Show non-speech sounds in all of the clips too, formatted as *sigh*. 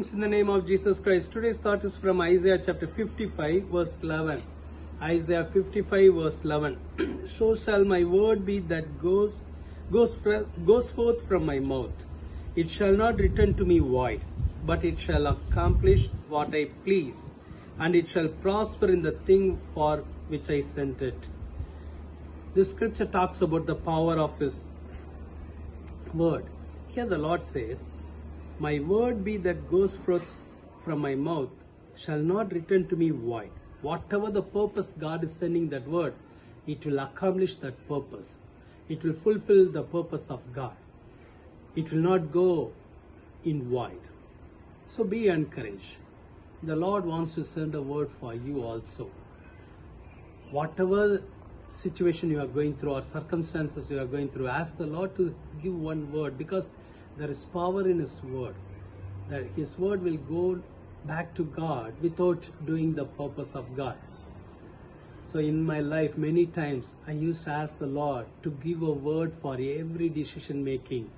Greetings in the name of Jesus Christ. Today's thought is from Isaiah chapter 55, verse 11. Isaiah 55, verse 11. *clears throat* so shall my word be that goes, goes, goes forth from my mouth. It shall not return to me void, but it shall accomplish what I please, and it shall prosper in the thing for which I sent it. This scripture talks about the power of His word. Here the Lord says, My word be that goes forth from my mouth shall not return to me void. Whatever the purpose God is sending that word, it will accomplish that purpose. It will fulfill the purpose of God. It will not go in void. So be encouraged. The Lord wants to send a word for you also. Whatever situation you are going through or circumstances you are going through, ask the Lord to give one word because there is power in His word. That His word will go back to God without doing the purpose of God. So in my life, many times I used to ask the Lord to give a word for every decision making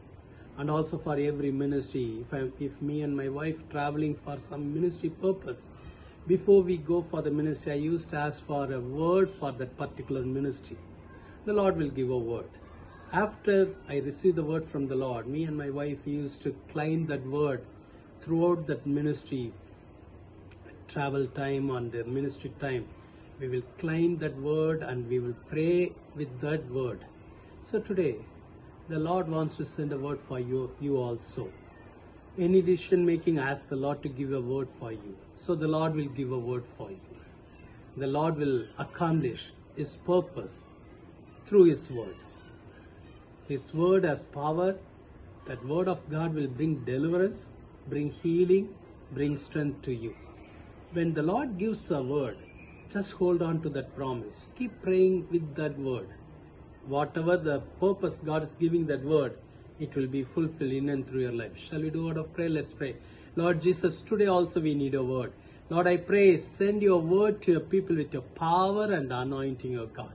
and also for every ministry. If, I, if me and my wife traveling for some ministry purpose, before we go for the ministry, I used to ask for a word for that particular ministry. The Lord will give a word. After I received the word from the Lord, me and my wife used to claim that word throughout that ministry travel time and the ministry time. We will claim that word and we will pray with that word. So today, the Lord wants to send a word for you, you also. Any decision making, ask the Lord to give a word for you. So the Lord will give a word for you. The Lord will accomplish His purpose through His word. His word has power. That word of God will bring deliverance, bring healing, bring strength to you. When the Lord gives a word, just hold on to that promise. Keep praying with that word. Whatever the purpose God is giving that word, it will be fulfilled in and through your life. Shall we do a word of prayer? Let's pray. Lord Jesus, today also we need a word. Lord, I pray, send your word to your people with your power and anointing, O God.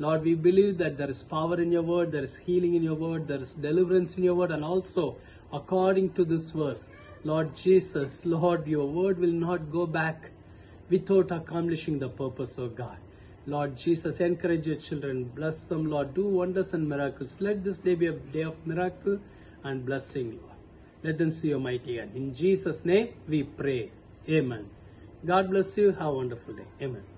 Lord, we believe that there is power in your word, there is healing in your word, there is deliverance in your word, and also according to this verse, Lord Jesus, Lord, your word will not go back without accomplishing the purpose of God. Lord Jesus, encourage your children, bless them, Lord, do wonders and miracles. Let this day be a day of miracle and blessing, Lord. Let them see your mighty hand. In Jesus' name we pray. Amen. God bless you. Have a wonderful day. Amen.